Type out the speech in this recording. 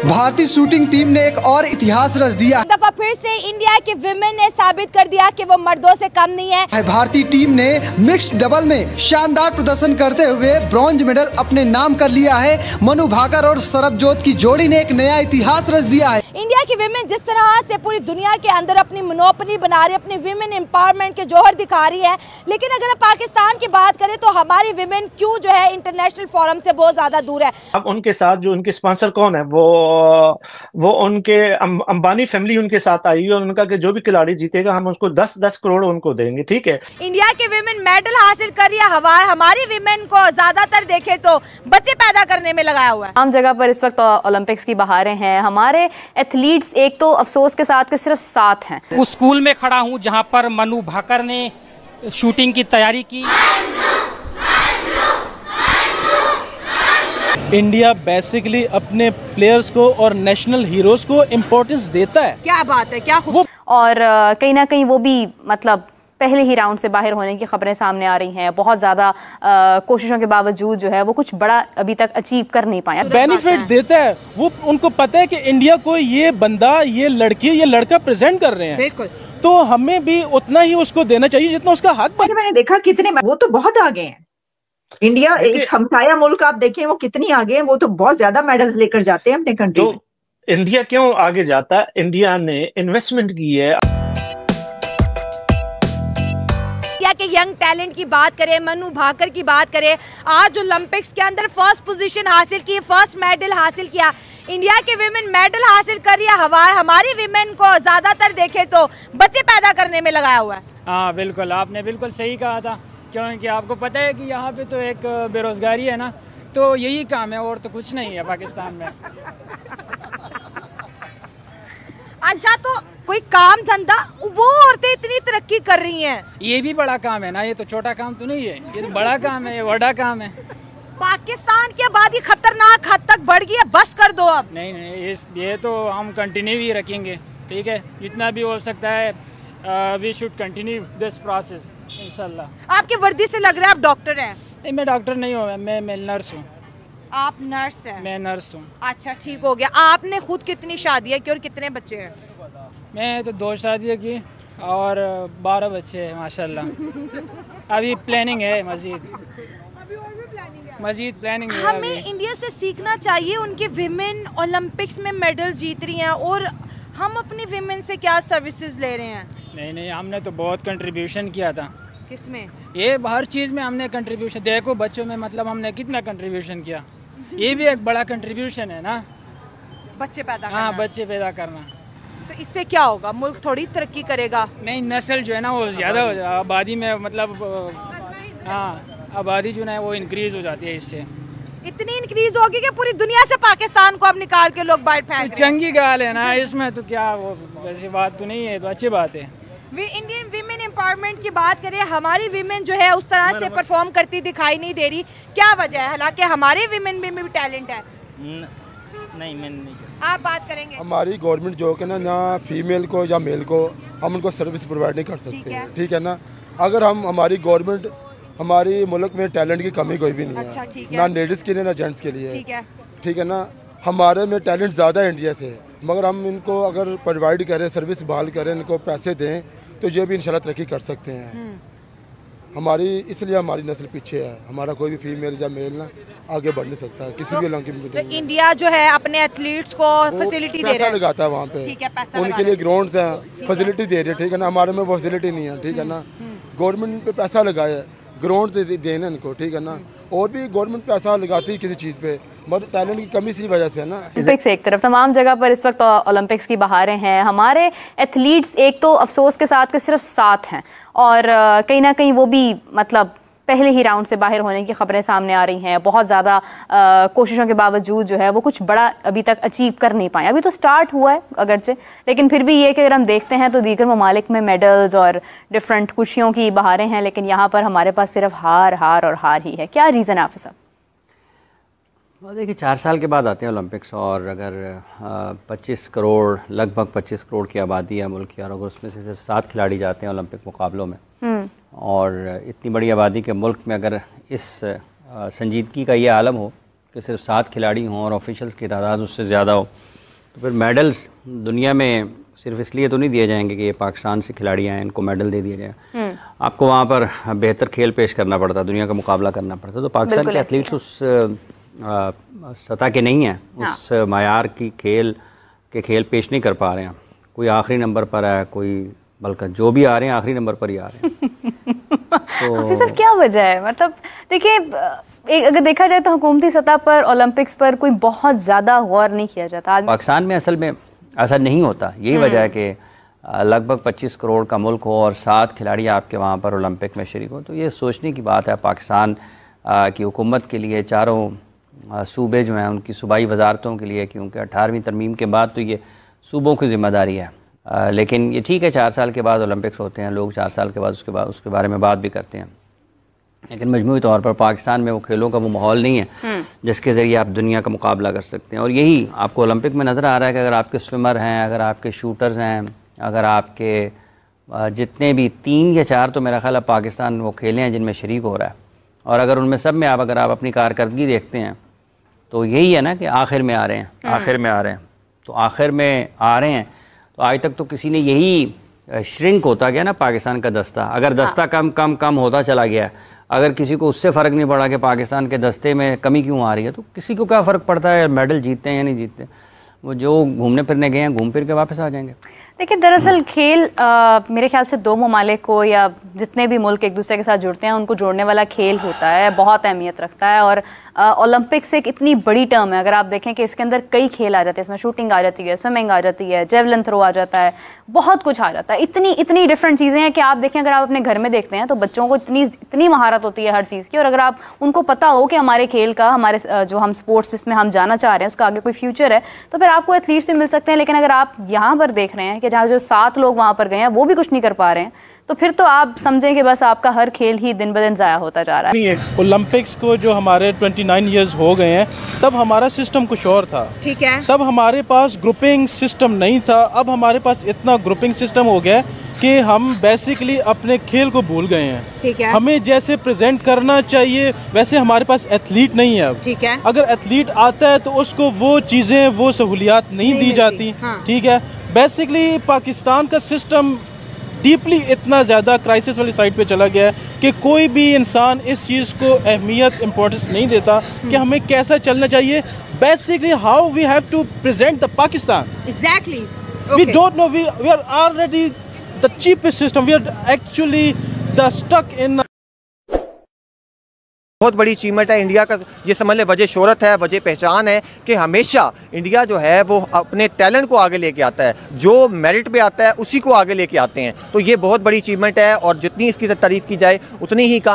भारतीय shooting team ने एक और इतिहास रच दिया दफ़ा फिर से इंडिया के विमेन ने साबित कर दिया कि वो मर्दों से कम नहीं है। भारतीय टीम ने मिक्स्ड डबल में शानदार प्रदर्शन करते हुए ब्रॉन्ज मेडल अपने नाम कर लिया है। मनु भाकर और सरबजोत की जोड़ी ने एक नया इतिहास रच दिया है। इंडिया की विमेन जिस तरह से पूरी दुनिया के अंदर अपनी मनोपनी बना रही है अपनी विमेन एम्पावरमेंट के जोहर दिखा रही है लेकिन अगर पाकिस्तान की बात करें तो हमारी विमेन क्यों जो है इंटरनेशनल फोरम से बहुत ज़्यादा दूर है? अब उनके साथ जो उनके स्पॉन्सर कौन है वो वो उनके अंबानी फैमिली उनके साथ आई है और उनका कि जो भी खिलाड़ी जीतेगा हम उसको दस दस करोड़ उनको देंगे ठीक है? इंडिया की विमेन मेडल हासिल कर रही हवा हमारी विमेन को ज़्यादातर देखे तो बच्चे पैदा करने में लगाया हुआ है। आम जगह पर इस वक्त ओलंपिक्स की बहारें हैं। हमारे एथलीट्स एक तो अफसोस के साथ के सिर्फ़ सात हैं। उस स्कूल में खड़ा हूँ जहाँ पर मनु भाकर ने शूटिंग की तैयारी की। इंडिया बेसिकली अपने प्लेयर्स को और नेशनल हीरोज को इम्पोर्टेंस देता है। क्या बात है क्या खूब और कहीं ना कहीं वो भी मतलब पहले ही राउंड से बाहर होने की खबरें सामने आ रही हैं। बहुत ज़्यादा कोशिशों के बावजूद जो है वो कुछ बड़ा अभी तक अचीव कर नहीं पाया। बेनिफिट देता है। वो उनको पता है कि इंडिया को ये बंदा ये लड़की ये लड़का प्रेजेंट कर रहे हैं। बिल्कुल। तो हमें भी उतना ही उसको देना चाहिए जितना उसका हक मैंने देखा कितने वो तो बहुत आगे हैं। इंडिया एक हमसाया मुल्क आप देखें वो कितनी आगे हैं वो तो बहुत ज़्यादा मेडल्स लेकर जाते हैं अपने कंट्री तो इंडिया क्यों आगे जाता? है इंडिया ने इन्वेस्टमेंट की है। इंडिया के यंग टैलेंट की बात करें मनु भाकर की बात करें आज ओलंपिक्स के अंदर फ़र्स्ट पोजीशन हासिल की फ़र्स्ट मेडल हासिल किया। इंडिया के विमेन मेडल हासिल कर रही हवा हमारी विमेन को ज़्यादातर देखे तो बच्चे पैदा करने में लगाया हुआ है। हाँ बिल्कुल आपने बिल्कुल सही कहा था। क्योंकि आपको पता है कि यहाँ पे तो एक बेरोजगारी है ना तो यही काम है और तो कुछ नहीं है पाकिस्तान में। अच्छा तो कोई काम धंधा वो औरतें इतनी तरक्की कर रही हैं। ये भी बड़ा काम है ना ये तो छोटा काम तो नहीं है ये तो बड़ा काम है ये बड़ा काम है। पाकिस्तान की आबादी खतरनाक हद तक बढ़ गई है बस कर दो अब। नहीं नहीं इस ये तो हम कंटिन्यू ही रखेंगे ठीक है? जितना भी हो सकता है we should continue this process इंशाल्लाह। आपकी वर्दी से लग रहा है आप डॉक्टर हैं? नहीं मैं डॉक्टर नहीं हूँ मैं मैं नर्स हूँ। आप नर्स हैं? मैं नर्स हूँ। अच्छा ठीक हो गया। आपने खुद कितनी शादियाँ की और कितने बच्चे हैं? मैं तो दो शादियाँ की और बारह बच्चे हैं माशाल्लाह। अभी प्लानिंग है मजीद। मजीद प्लानिंग है हमें इंडिया से सीखना चाहिए उनके विमेन ओलंपिक्स में मेडल जीत रही हैं और हम अपनी विमेन से क्या सर्विसेज़ ले रहे हैं? नहीं नहीं हमने तो बहुत कंट्रीब्यूशन किया था। किसमें ये हर चीज़ में हमने कंट्रीब्यूशन देखो बच्चों में मतलब हमने कितना कंट्रीब्यूशन किया। ये भी एक बड़ा कंट्रीब्यूशन है ना? बच्चे पैदा हाँ बच्चे पैदा करना। तो इससे क्या होगा? मुल्क थोड़ी तरक्की करेगा। नहीं नस्ल जो है ना वो ज़्यादा हो जाए आबादी। में मतलब हाँ आबादी जो है वो इंक्रीज हो जाती है इससे। इतनी इंक्रीज होगी कि पूरी दुनिया से पाकिस्तान को अब निकाल के लोग बाहर फेंक चंगी गाल है ना इसमें तो क्या वो वैसी बात तो नहीं है तो अच्छी बात है। इंडियन विमेन एम्पावरमेंट की बात करें हमारी विमेन जो है उस तरह से परफॉर्म करती दिखाई नहीं दे रही। क्या वजह है? हालाँकि हमारे विमेन में भी टैलेंट है। नहीं मैंने नहीं आप बात करेंगे। हमारी गवर्नमेंट जो है ना ना फीमेल को या मेल को हम उनको सर्विस प्रोवाइड नहीं कर सकते। ठीक है। ना? अगर हम हमारी गवर्नमेंट हमारी मुल्क में टैलेंट की कमी कोई भी नहीं अच्छा, है। ना लेडीज़ के लिए ना जेंट्स के लिए। ठीक है। ठीक है ना? हमारे में टैलेंट ज़्यादा है इंडिया से। मगर हम इनको अगर प्रोवाइड करें सर्विस बहाल करें इनको पैसे दें तो ये भी इंशाल्लाह तरक्की कर सकते हैं। हम्म। हमारी इसलिए हमारी नस्ल पीछे है। हमारा कोई भी फीमेल या मेल ना आगे बढ़ नहीं सकता किसी तो, भी तो इंडिया जो है अपने एथलीट्स को फैसिलिटी दे रहा है। लगाता है वहाँ पे। ठीक है, पैसा उनके लिए ग्राउंड्स हैं। फैसिलिटी दे रही है ठीक है ना? हमारे में वो फैसिलिटी नहीं है ठीक है ना? हम्म, गवर्नमेंट पे पैसा लगाए ग्राउंड दे देना इनको ठीक है ना? और भी गवर्नमेंट पैसा लगाती है किसी चीज़ पे मगर टैलेंट की कमी वजह से ना। ओलंपिक्स एक तरफ़, तमाम जगह पर इस वक्त ओलंपिक्स की बहारें हैं। हमारे एथलीट्स एक तो अफसोस के साथ के सिर्फ़ सात हैं। और कहीं ना कहीं वो भी मतलब पहले ही राउंड से बाहर होने की खबरें सामने आ रही हैं। बहुत ज़्यादा कोशिशों के बावजूद जो है वो कुछ बड़ा अभी तक अचीव कर नहीं पाए। अभी तो स्टार्ट हुआ है, अगरचे। लेकिन फिर भी ये कि अगर हम देखते हैं तो दीगर ममालिक में मेडल्स और डिफरेंट खुशियों की बहारें हैं। लेकिन यहाँ पर हमारे पास सिर्फ़ हार हार और हार ही है। क्या रीज़न है आफिस साहब और देखिए चार साल के बाद आते हैं ओलंपिक्स और अगर पच्चीस करोड़ लगभग पच्चीस करोड़ की आबादी है मुल्क की और अगर उसमें से सिर्फ़ सात खिलाड़ी जाते हैं ओलंपिक मुकाबलों में और इतनी बड़ी आबादी के मुल्क में अगर इस संजीदगी का ये आलम हो कि सिर्फ़ सात खिलाड़ी हों और ऑफिशल्स की तादाद उससे ज़्यादा हो तो फिर मेडल्स दुनिया में सिर्फ़ इसलिए तो नहीं दिए जाएँगे कि ये पाकिस्तान से खिलाड़ी आए इनको मेडल दे दिया जाए। आपको वहाँ पर बेहतर खेल पेश करना पड़ता दुनिया का मुकाबला करना पड़ता तो पाकिस्तान के एथलीट्स उस सतह के नहीं हैं। उस मैार की खेल के खेल पेश नहीं कर पा रहे हैं। कोई आखिरी नंबर पर है कोई बल्कि जो भी आ रहे हैं आखिरी नंबर पर ही आ रहे हैं। साहब क्या वजह है? मतलब देखिए एक अगर देखा जाए तो हुकूमती सतह पर ओलंपिक्स पर कोई बहुत ज़्यादा गौर नहीं किया जाता। पाकिस्तान में असल में ऐसा नहीं होता। यही वजह है कि लगभग 25 करोड़ का मुल्क हो और सात खिलाड़ी आपके वहाँ पर ओलंपिक में शरीक हो तो ये सोचने की बात है। पाकिस्तान की हुकूमत के लिए चारों सूबे जो हैं उनकी सूबाई वजारतों के लिए क्योंकि अठारहवीं तरमीम के बाद तो ये सूबों की ज़िम्मेदारी है। अ, लेकिन ये ठीक है चार साल के बाद ओलंपिक्स होते हैं लोग चार साल के बाद उसके बाद उसके बारे में बात भी करते हैं। लेकिन मजमू तौर पर पाकिस्तान में वो खेलों का वो माहौल नहीं है जिसके ज़रिए आप दुनिया का मुकाबला कर सकते हैं। और यही आपको ओलंपिक में नज़र आ रहा है कि अगर आपके स्विमर हैं अगर आपके शूटर्स हैं अगर आपके जितने भी तीन या चार तो मेरा ख्याल है पाकिस्तान वो खेले हैं जिनमें शरीक हो रहा है। और अगर उनमें सब में आप अगर आप अपनी कारकर्दगी देखते हैं तो यही है ना कि आखिर में आ रहे हैं। आखिर में आ रहे हैं। तो आखिर में आ रहे हैं। तो आज तक तो किसी ने यही श्रिंक होता गया ना पाकिस्तान का दस्ता। अगर दस्ता कम कम कम होता चला गया अगर किसी को उससे फ़र्क नहीं पड़ा कि पाकिस्तान के दस्ते में कमी क्यों आ रही है तो किसी को क्या फ़र्क पड़ता है मेडल जीतते हैं या नहीं जीतते? वो जो घूमने फिरने गए हैं घूम फिर के वापस आ जाएँगे। देखिए दरअसल खेल अ, मेरे ख्याल से दो ममालिक को या जितने भी मुल्क एक दूसरे के साथ जुड़ते हैं उनको जोड़ने वाला खेल होता है बहुत अहमियत रखता है और ओलंपिक्स एक इतनी बड़ी टर्म है। अगर आप देखें कि इसके अंदर कई खेल आ जाते हैं। इसमें शूटिंग आ जाती है स्विमिंग आ जाती है जेवलिन थ्रो आ जाता है, बहुत कुछ आ जाता है। इतनी इतनी डिफरेंट चीज़ें हैं कि आप देखें, अगर आप अपने घर में देखते हैं तो बच्चों को इतनी इतनी महारत होती है हर चीज़ की। और अगर आप, उनको पता हो कि हमारे खेल का, हमारे जो हम स्पोर्ट्स जिसमें हम जाना चाह रहे हैं, उसका आगे कोई फ्यूचर है तो फिर आपको एथलीट्स भी मिल सकते हैं। लेकिन अगर आप यहाँ पर देख रहे हैं कि जहाँ जो सात लोग वहाँ पर गए हैं, वो भी कुछ नहीं कर पा रहे हैं तो फिर तो आप समझें कि बस आपका हर खेल ही दिन ब दिन ज़ाया होता जा रहा है। ओलंपिक्स को जो हमारे 29 इयर्स हो गए हैं तब हमारा सिस्टम कुछ और था। ठीक है। तब हमारे पास ग्रुपिंग सिस्टम नहीं था। अब हमारे पास इतना ग्रुपिंग सिस्टम हो गया कि हम बेसिकली अपने खेल को भूल गए हैं। ठीक है। हमें जैसे प्रेजेंट करना चाहिए वैसे हमारे पास एथलीट नहीं है अब। ठीक है। अगर एथलीट आता है तो उसको वो चीज़ें वो सहूलियात नहीं, नहीं दी जाती। हाँ। ठीक है? बेसिकली पाकिस्तान का सिस्टम डीपली इतना ज़्यादा क्राइसिस वाली साइड पे चला गया है कि कोई भी इंसान इस चीज़ को अहमियत इंपॉर्टेंस नहीं देता कि हमें कैसा चलना चाहिए। Basically how we have to present the Pakistan exactly we don't know we we are already the cheapest system we are actually the stuck in बहुत बड़ी अचीवमेंट है इंडिया का। ये समझ लें, वजह शहरत है, वजह पहचान है कि हमेशा इंडिया जो है, वो अपने टैलेंट को आगे लेके आता है। जो मेरिट पे आता है, उसी को आगे लेके आते हैं। तो ये बहुत बड़ी अचीवमेंट है और जितनी इसकी तारीफ़ की जाए, उतनी ही काम